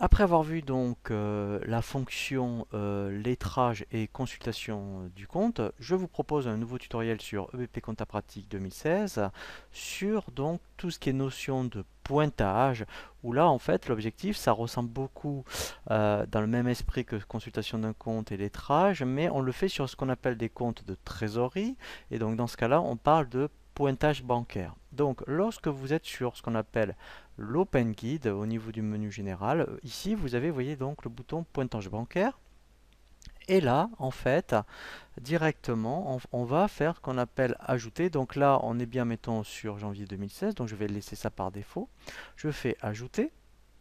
Après avoir vu donc euh, la fonction euh, lettrage et consultation du compte, je vous propose un nouveau tutoriel sur EBP Compta Pratique 2016 sur donc tout ce qui est notion de pointage où là en fait l'objectif ça ressemble beaucoup euh, dans le même esprit que consultation d'un compte et lettrage mais on le fait sur ce qu'on appelle des comptes de trésorerie et donc dans ce cas là on parle de pointage bancaire. Donc lorsque vous êtes sur ce qu'on appelle l'Open Guide au niveau du menu général, euh, ici vous avez voyez donc le bouton pointage bancaire. Et là, en fait, directement, on, va faire ce qu'on appelle ajouter. Donc là, on est bien, mettons, sur janvier 2016. Donc je vais laisser ça par défaut. Je fais ajouter.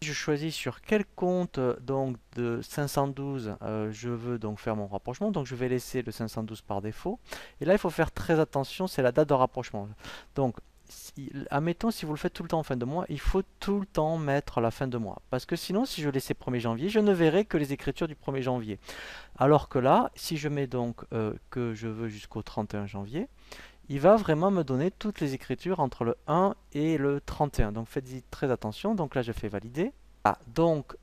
Je choisis sur quel compte donc de 512 euh, je veux donc faire mon rapprochement. Donc je vais laisser le 512 par défaut. Et là il faut faire très attention, c'est la date de rapprochement. Donc si, admettons si vous le faites tout le temps en fin de mois, il faut tout le temps mettre la fin de mois. Parce que sinon si je laissais 1er janvier, je ne verrai que les écritures du 1er janvier. Alors que là, si je mets donc euh, que je veux jusqu'au 31 janvier, il va vraiment me donner toutes les écritures entre le 1 et le 31. Donc faites-y très attention. Donc là, je fais valider. Ah, donc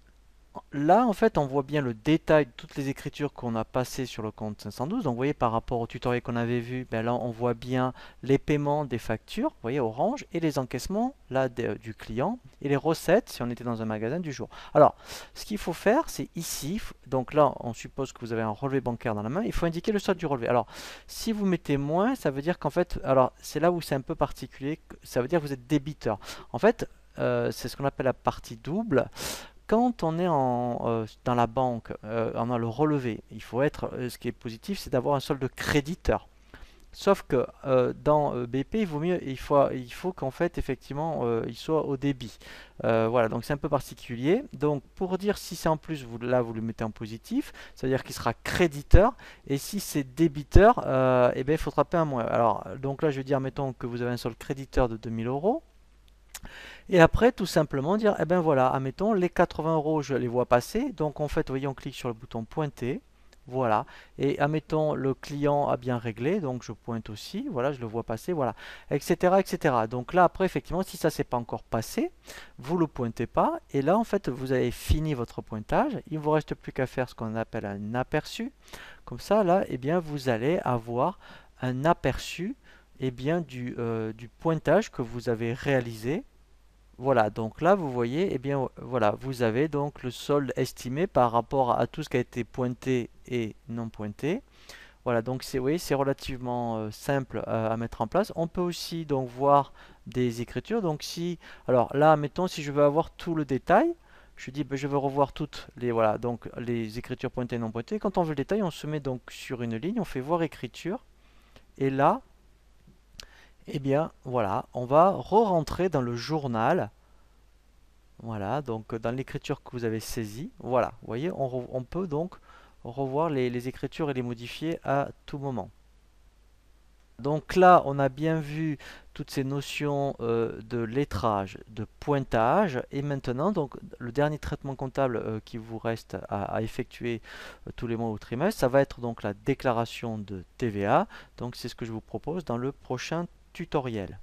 là, en fait, on voit bien le détail de toutes les écritures qu'on a passées sur le compte 512. Donc, vous voyez, par rapport au tutoriel qu'on avait vu, ben là, on voit bien les paiements des factures, vous voyez, orange, et les encaissements, là, du client, et les recettes, si on était dans un magasin du jour. Alors, ce qu'il faut faire, c'est ici, donc là, on suppose que vous avez un relevé bancaire dans la main, il faut indiquer le solde du relevé. Alors, si vous mettez moins, ça veut dire qu'en fait, alors, c'est là où c'est un peu particulier, ça veut dire que vous êtes débiteur. En fait, euh, c'est ce qu'on appelle la partie double quand on est euh, dans la banque, euh, on a le relevé, il faut être, euh, ce qui est positif, c'est d'avoir un solde créditeur. Sauf que dans BP, il vaut mieux, il faut, faut qu'en fait, effectivement, il soit au débit. voilà, donc c'est un peu particulier. Donc pour dire si c'est en plus, là vous le mettez en positif, c'est-à-dire qu'il sera créditeur. Et si c'est débiteur, eh bien, il faudra payer un moins. Alors, donc là, je vais dire, mettons que vous avez un solde créditeur de 2000 euros. Et après, tout simplement dire, eh ben voilà, admettons, les 80 euros, je les vois passer. Donc en fait, voyez, on clique sur le bouton pointer. Voilà. Et admettons, le client a bien réglé, donc je pointe aussi. Voilà, je le vois passer, voilà. Etc. etc. Donc là, après, effectivement, si ça s'est pas encore passé, vous le pointez pas. Et là, en fait, vous avez fini votre pointage. Il ne vous reste plus qu'à faire ce qu'on appelle un aperçu. Comme ça, là, eh bien, vous allez avoir un aperçu eh bien, du, euh, du pointage que vous avez réalisé voilà, donc là vous voyez, eh bien voilà, vous avez donc le solde estimé par rapport à tout ce qui a été pointé et non pointé. Voilà, donc c'est oui, c'est relativement euh, simple euh, à mettre en place. On peut aussi donc voir des écritures. Donc si, alors là, mettons si je veux avoir tout le détail, je dis ben, je veux revoir toutes les voilà donc les écritures pointées et non pointées. Quand on veut le détail, on se met donc sur une ligne, on fait voir écriture, et là eh bien, voilà, on va re-rentrer dans le journal. Voilà, donc dans l'écriture que vous avez saisie. Voilà, vous voyez, on, peut donc revoir les, écritures et les modifier à tout moment. Donc là, on a bien vu toutes ces notions euh, de lettrage, de pointage. Et maintenant, donc le dernier traitement comptable euh, qui vous reste à, effectuer euh, tous les mois ou trimestre, ça va être donc la déclaration de TVA. Donc c'est ce que je vous propose dans le prochain tutoriel.